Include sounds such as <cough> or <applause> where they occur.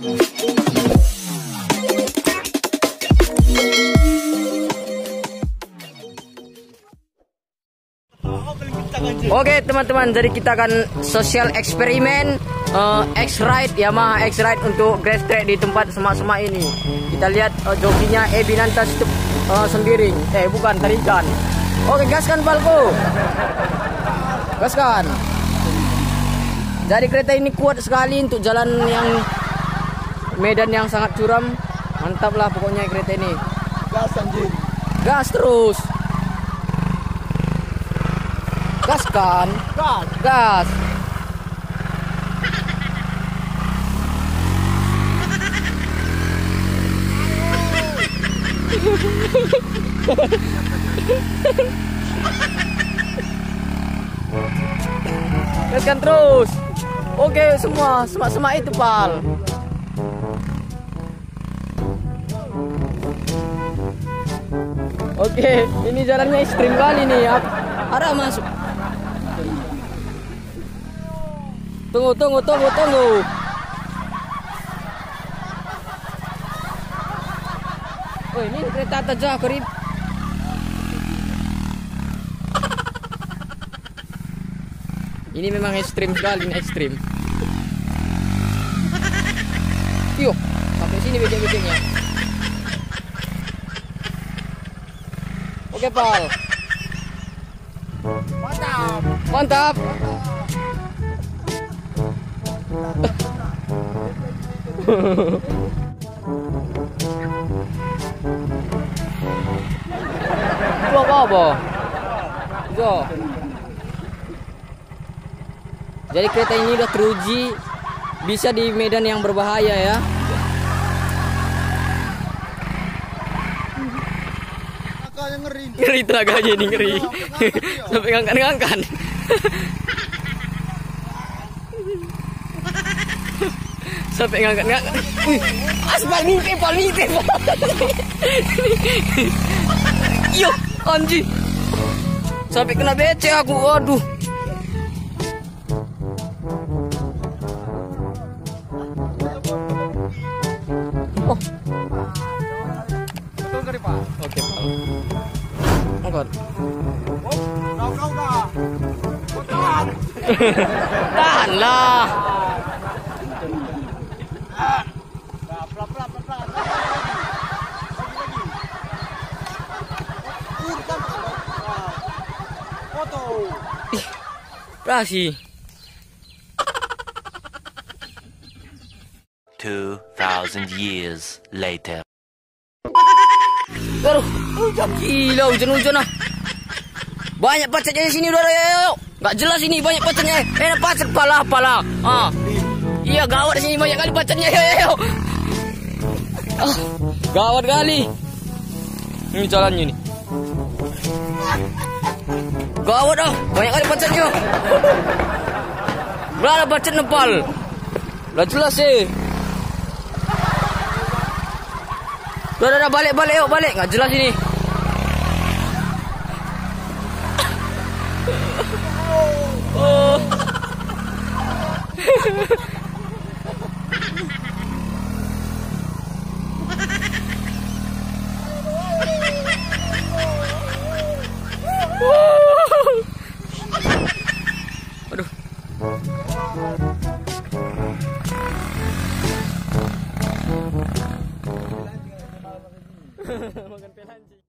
Oke teman-teman, jadi kita akan sosial eksperimen uh, X-Ride Yamaha X-Ride untuk grass track di tempat semak-semak ini. Kita lihat uh, jokinya Ebi Nantas uh, sendiri. Eh bukan tarikan. Oke gaskan Balko. Gaskan. Jadi kereta ini kuat sekali untuk jalan yang medan yang sangat curam. Mantap lah pokoknya kereta ini. Gas anjing. Gas terus. Gas kan? Gas. Gas. Gaskan terus. Oke, semua semak-semak itu, Pal. Oke, ini jalannya ekstrim kali nih. Ada masuk. Tunggu, tunggu, tunggu, tunggu. Oh, ini kereta aja kerip. Ini memang ekstrim sekali, ini ekstrim. Yuk, sampai sini becek-beceknya. Oke, Pal. Mantap. Mantap. Itu apa? Itu. Jadi kereta ini udah teruji bisa di medan yang berbahaya ya. Kakaknya ngeri. Ngeri tenaganya ini ngeri. Sampai ngangkat-ngangkat. Sampai ngangkat-ngangkat. Aspal mimpi, pal mimpi. Yo, anjing. Sampai kena becek aku. Waduh. கடிப்பா okay உட்கார் தான்லா Prasi. 2000 years later. Aduh, gila hujan-hujan ah. Banyak pacetnya di sini udah ya, ya. Gak jelas ini banyak pacetnya. Eh, pacet pala pala. Ah. Iya gawat di sini banyak kali pacetnya ya, ya, ya. Ah, gawat kali. Ini jalannya ini. Gawat ah, banyak kali pacetnya. Berapa pacet Nepal? Udah jelas sih. Udah, udah, udah, balik, balik, yuk, balik. Nggak jelas ini. Oh. <laughs> <laughs> Makan pelanci.